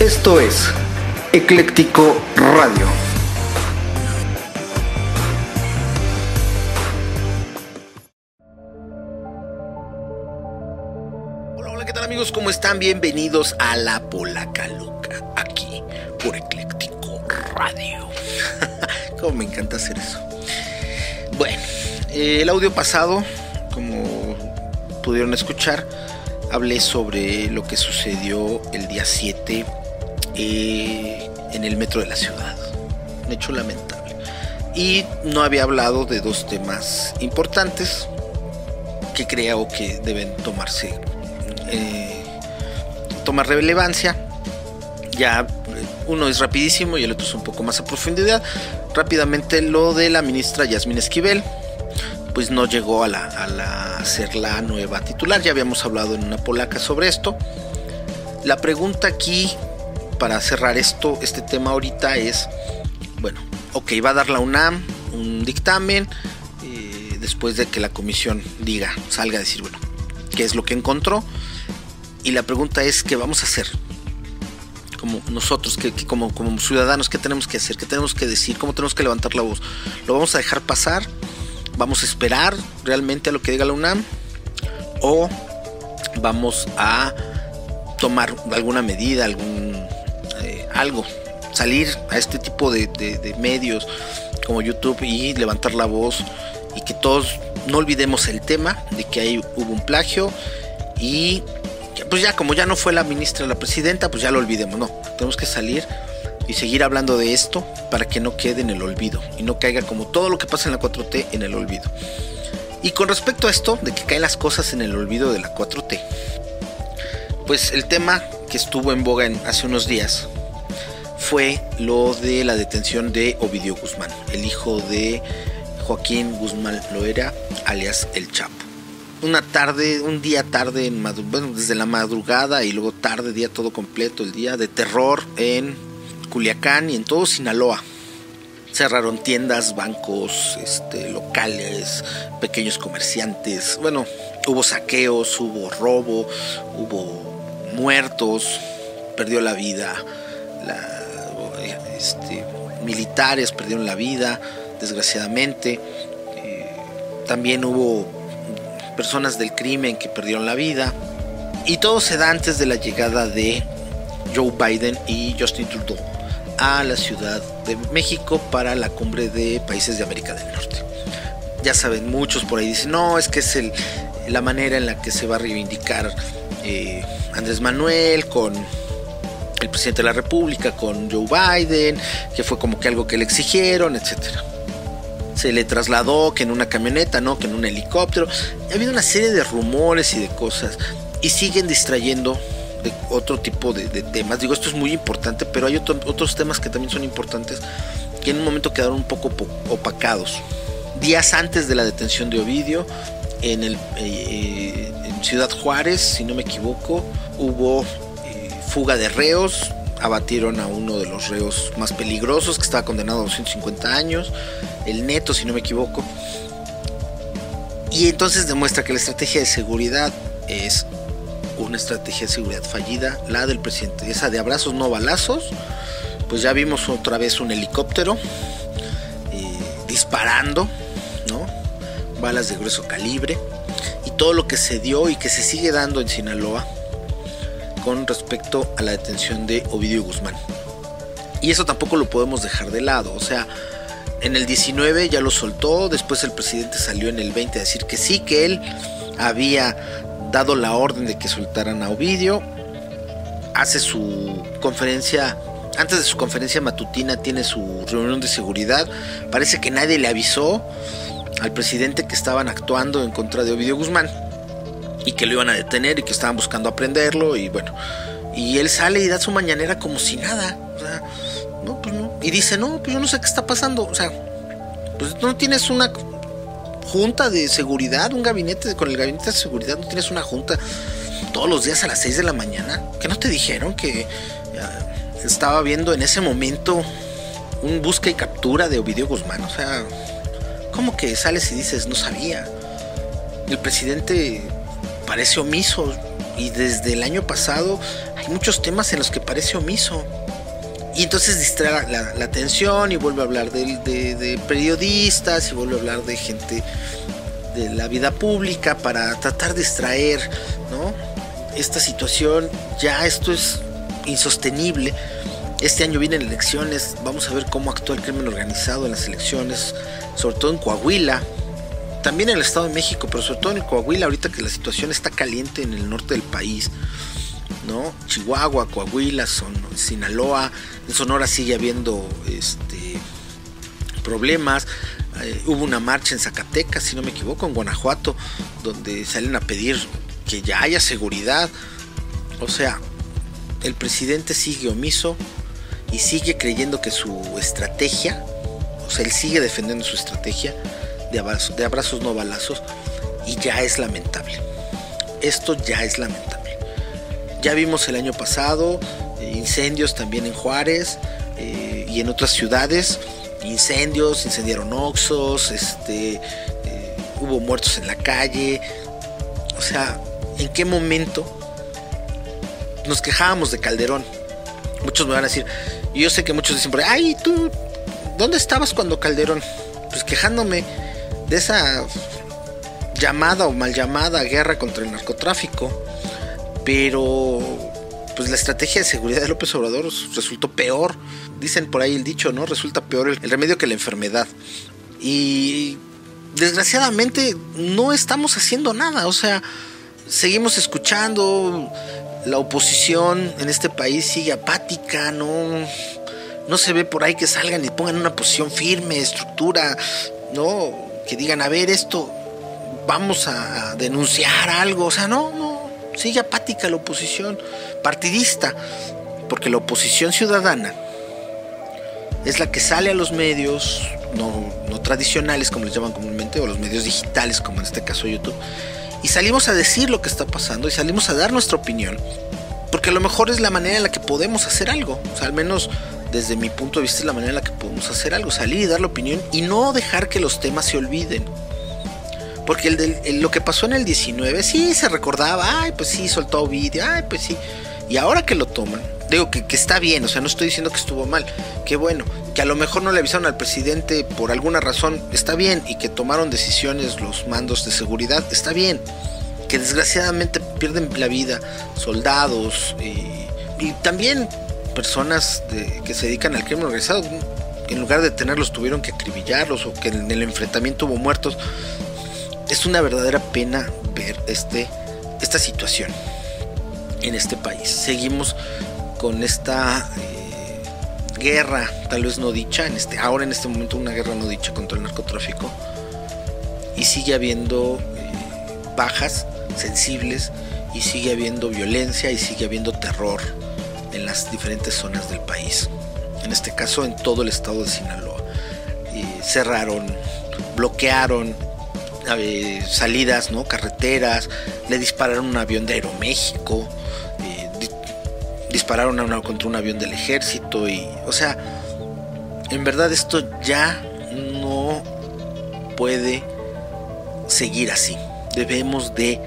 Esto es Ecléctico Radio. Hola, hola, ¿qué tal amigos? ¿Cómo están? Bienvenidos a La Polaca Loca, aquí por Ecléctico Radio. Como me encanta hacer eso. Bueno, eh, el audio pasado, como pudieron escuchar, hablé sobre lo que sucedió el día 7 eh, en el metro de la ciudad. Un hecho lamentable. Y no había hablado de dos temas importantes que creo que deben tomarse, eh, tomar relevancia. Ya eh, uno es rapidísimo y el otro es un poco más a profundidad. Rápidamente lo de la ministra Yasmin Esquivel, pues no llegó a, la, a, la, ser la nueva titular. Ya habíamos hablado en una polaca sobre esto. La pregunta aquí para cerrar esto, este tema ahorita es, bueno, ok, va a dar la UNAM un dictamen eh, después de que la comisión diga, salga a decir, bueno, qué es lo que encontró. Y la pregunta es, ¿qué vamos a hacer? Como nosotros, que como, como ciudadanos, ¿qué tenemos que hacer? ¿Qué tenemos que decir? ¿Cómo tenemos que levantar la voz? ¿Lo vamos a dejar pasar? ¿Vamos a esperar realmente a lo que diga la UNAM? ¿O vamos a tomar alguna medida, algún algo, salir a este tipo de, de, de, medios como YouTube y levantar la voz y que todos no olvidemos el tema de que ahí hubo un plagio y pues ya como ya no fue la ministra la presidenta, pues ya lo olvidemos, no, tenemos que salir y seguir hablando de esto para que no quede en el olvido y no caiga como todo lo que pasa en la 4T en el olvido. Y con respecto a esto, de que caen las cosas en el olvido de la 4T, pues el tema que estuvo en boga en, hace unos días fue lo de la detención de Ovidio Guzmán, el hijo de Joaquín Guzmán Loera, alias El Chapo. Una tarde, un día tarde, en bueno, desde la madrugada y luego tarde, día todo completo, el día de terror en Culiacán y en todo Sinaloa. Cerraron tiendas, bancos, este, locales, pequeños comerciantes. Bueno, hubo saqueos, hubo robo, hubo muertos, perdió la vida este, militares perdieron la vida, desgraciadamente. Eh, también hubo personas del crimen que perdieron la vida. Y todo se da antes de la llegada de Joe Biden y Justin Trudeau a la Ciudad de México para la cumbre de países de América del Norte. Ya saben, muchos por ahí dicen, no, es que es la manera en la que se va a reivindicar eh, Andrés Manuel con el presidente de la República con Joe Biden, que fue como que algo que le exigieron, etcétera. Se le trasladó que en una camioneta, ¿no? Que en un helicóptero. Ha habido una serie de rumores y de cosas. Y siguen distrayendo de otro tipo de, temas. Digo, esto es muy importante, pero hay otro, otros temas que también son importantes que en un momento quedaron un poco opacados. Días antes de la detención de Ovidio, en, el, eh, en Ciudad Juárez, si no me equivoco, hubo fuga de reos, abatieron a uno de los reos más peligrosos que estaba condenado a 250 años, el neto si no me equivoco. Y entonces demuestra que la estrategia de seguridad es una estrategia de seguridad fallida, la del presidente, esa de abrazos no balazos. Pues ya vimos otra vez un helicóptero eh, disparando, ¿no? Balas de grueso calibre y todo lo que se dio y que se sigue dando en Sinaloa con respecto a la detención de Ovidio Guzmán. Y eso tampoco lo podemos dejar de lado. O sea, en el 19 ya lo soltó, después el presidente salió en el 20 a decir que sí, que él había dado la orden de que soltaran a Ovidio. Hace su conferencia, antes de su conferencia matutina tiene su reunión de seguridad. Parece que nadie le avisó al presidente que estaban actuando en contra de Ovidio Guzmán y que lo iban a detener y que estaban buscando aprenderlo y bueno. Y él sale y da su mañanera como si nada. O sea, no, pues no. Y dice, no, pues yo no sé qué está pasando. O sea, pues no tienes una junta de seguridad, un gabinete con el gabinete de seguridad, no tienes una junta todos los días a las 6 de la mañana. ¿Que no te dijeron que estaba viendo en ese momento un busca y captura de Ovidio Guzmán? O sea, ¿cómo que sales y dices, no sabía? El presidente parece omiso. Y desde el año pasado hay muchos temas en los que parece omiso. Y entonces distrae la, atención y vuelve a hablar de, periodistas y vuelve a hablar de gente de la vida pública para tratar de distraer ¿no? esta situación. Ya esto es insostenible. Este año vienen elecciones, vamos a ver cómo actúa el crimen organizado en las elecciones, sobre todo en Coahuila, también en el Estado de México, pero sobre todo en Coahuila, ahorita que la situación está caliente en el norte del país. ¿No? Chihuahua, Coahuila, Son, Sinaloa, en Sonora sigue habiendo este, problemas. Eh, hubo una marcha en Zacatecas, si no me equivoco, en Guanajuato, donde salen a pedir que ya haya seguridad. O sea, el presidente sigue omiso y sigue creyendo que su estrategia, o sea, él sigue defendiendo su estrategia de de abrazos no balazos y ya es lamentable. Esto ya es lamentable. Ya vimos el año pasado eh, incendios también en Juárez eh, y en otras ciudades. Incendios, incendiaron Oxos, este, eh, hubo muertos en la calle. O sea, ¿en qué momento nos quejábamos de Calderón? Muchos me van a decir, yo sé que muchos dicen, ay, tú, ¿dónde estabas cuando Calderón? Pues quejándome de esa llamada o mal llamada guerra contra el narcotráfico pero pues la estrategia de seguridad de López Obrador resultó peor. Dicen por ahí el dicho, ¿no? Resulta peor el, remedio que la enfermedad. Y desgraciadamente no estamos haciendo nada. O sea, seguimos escuchando. La oposición en este país sigue apática, no, no se ve por ahí que salgan y pongan una posición firme, estructura, ¿no? Que digan, a ver, esto, vamos a denunciar algo. O sea, no, no, sigue apática la oposición partidista, porque la oposición ciudadana es la que sale a los medios no, tradicionales, como les llaman comúnmente, o los medios digitales, como en este caso YouTube, y salimos a decir lo que está pasando y salimos a dar nuestra opinión, porque a lo mejor es la manera en la que podemos hacer algo, o sea, al menos desde mi punto de vista es la manera en la que podemos hacer algo, salir y dar la opinión y no dejar que los temas se olviden. Porque el, lo que pasó en el 19 sí se recordaba, ay, pues sí, soltó vídeo, ay, pues sí. Y ahora que lo toman, digo que, está bien, o sea, no estoy diciendo que estuvo mal, que bueno, que a lo mejor no le avisaron al presidente por alguna razón, está bien, y que tomaron decisiones los mandos de seguridad, está bien. Que desgraciadamente pierden la vida soldados y, también personas que se dedican al crimen organizado, en lugar de tenerlos tuvieron que acribillarlos o que en el enfrentamiento hubo muertos es una verdadera pena ver este, esta situación en este país. Seguimos con esta eh, guerra, tal vez no dicha, en este, ahora en este momento una guerra no dicha contra el narcotráfico. Y sigue habiendo eh, bajas sensibles y sigue habiendo violencia y sigue habiendo terror en las diferentes zonas del país. En este caso en todo el estado de Sinaloa. cerraron, bloquearon eh, salidas, ¿no? Carreteras, le dispararon un avión de Aeroméxico, eh, dispararon a una, contra un avión del ejército y, o sea, en verdad esto ya no puede seguir así. Debemos de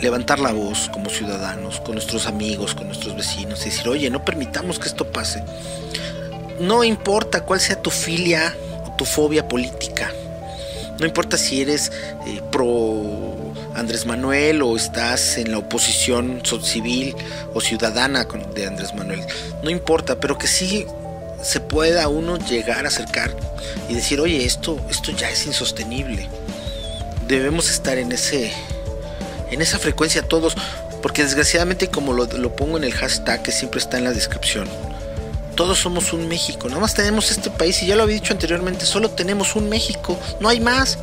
levantar la voz como ciudadanos, con nuestros amigos, con nuestros vecinos, y decir, oye, no permitamos que esto pase. No importa cuál sea tu filia o tu fobia política, no importa si eres eh, pro Andrés Manuel o estás en la oposición civil o ciudadana de Andrés Manuel. No importa, pero que sí se pueda uno llegar a acercar y decir, oye, esto, esto ya es insostenible. Debemos estar en ese, en esa frecuencia todos, porque desgraciadamente como lo, lo pongo en el hashtag que siempre está en la descripción, todos somos un México. Nada más tenemos este país y ya lo había dicho anteriormente, solo tenemos un México, no hay más.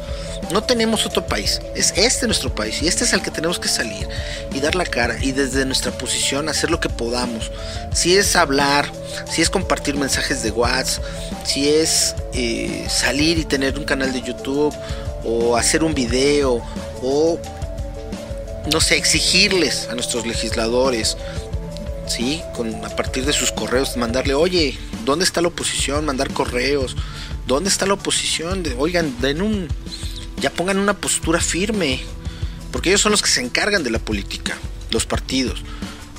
No tenemos otro país, es este nuestro país y este es al que tenemos que salir y dar la cara y desde nuestra posición hacer lo que podamos. Si es hablar, si es compartir mensajes de WhatsApp, si es eh, salir y tener un canal de YouTube o hacer un video o no sé, exigirles a nuestros legisladores ¿sí? Con, a partir de sus correos, mandarle, oye, ¿dónde está la oposición? Mandar correos, ¿dónde está la oposición? oigan, den un, ya pongan una postura firme, porque ellos son los que se encargan de la política, los partidos.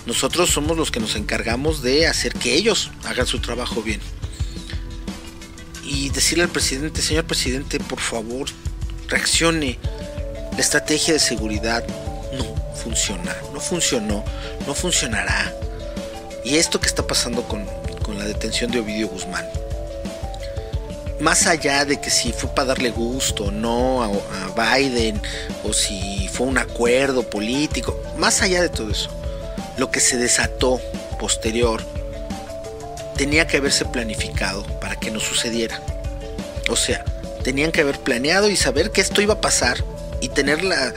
Nosotros somos los que nos encargamos de hacer que ellos hagan su trabajo bien. Y decirle al presidente, señor presidente, por favor, reaccione. La estrategia de seguridad no funciona, no funcionó, no funcionará. Y esto que está pasando con, con la detención de Ovidio Guzmán, más allá de que si fue para darle gusto o no a, Biden, o si fue un acuerdo político, más allá de todo eso, lo que se desató posterior tenía que haberse planificado para que no sucediera. O sea, tenían que haber planeado y saber que esto iba a pasar y tener la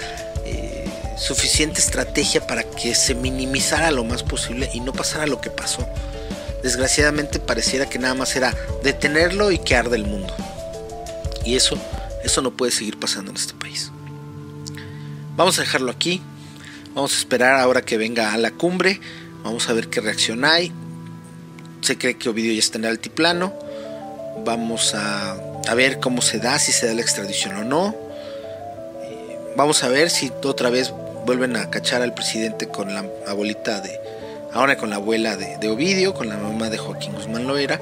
suficiente estrategia para que se minimizara lo más posible y no pasara lo que pasó desgraciadamente pareciera que nada más era detenerlo y que arde el mundo. Y eso, eso no puede seguir pasando en este país. Vamos a dejarlo aquí. Vamos a esperar ahora que venga a la cumbre. Vamos a ver qué reacción hay. Se cree que Ovidio ya está en el altiplano. Vamos a, a ver cómo se da, si se da la extradición o no. Eh, vamos a ver si otra vez vuelven a cachar al presidente con la abuelita de, ahora con la abuela de, Ovidio, con la mamá de Joaquín Guzmán Loera,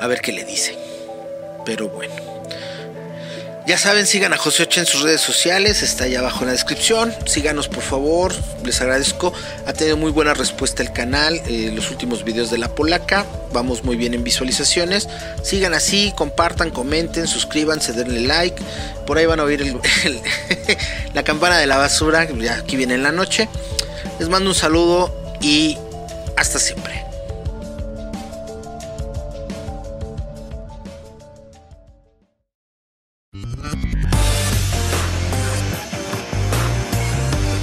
a ver qué le dice. Pero bueno. Ya saben, sigan a José Ocha en sus redes sociales, está ahí abajo en la descripción. Síganos por favor, les agradezco. Ha tenido muy buena respuesta el canal, eh, los últimos videos de la polaca. Vamos muy bien en visualizaciones. Sigan así, compartan, comenten, suscríbanse, denle like. Por ahí van a oír la campana de la basura, ya aquí viene en la noche. Les mando un saludo y hasta siempre.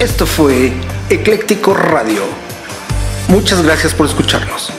Esto fue Ecléctico Radio. Muchas gracias por escucharnos.